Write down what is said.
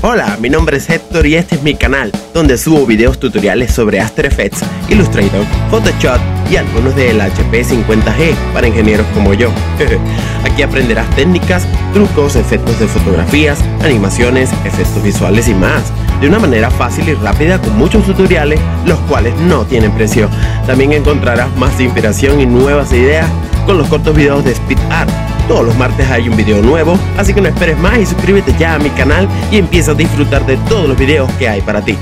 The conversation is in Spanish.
Hola, mi nombre es Héctor y este es mi canal, donde subo videos tutoriales sobre After Effects, Illustrator, Photoshop y algunos del HP 50G para ingenieros como yo. Aquí aprenderás técnicas, trucos, efectos de fotografías, animaciones, efectos visuales y más, de una manera fácil y rápida con muchos tutoriales, los cuales no tienen precio. También encontrarás más inspiración y nuevas ideas con los cortos videos de Speed Art todos los martes hay un video nuevo, así que no esperes más y suscríbete ya a mi canal y empieza a disfrutar de todos los videos que hay para ti.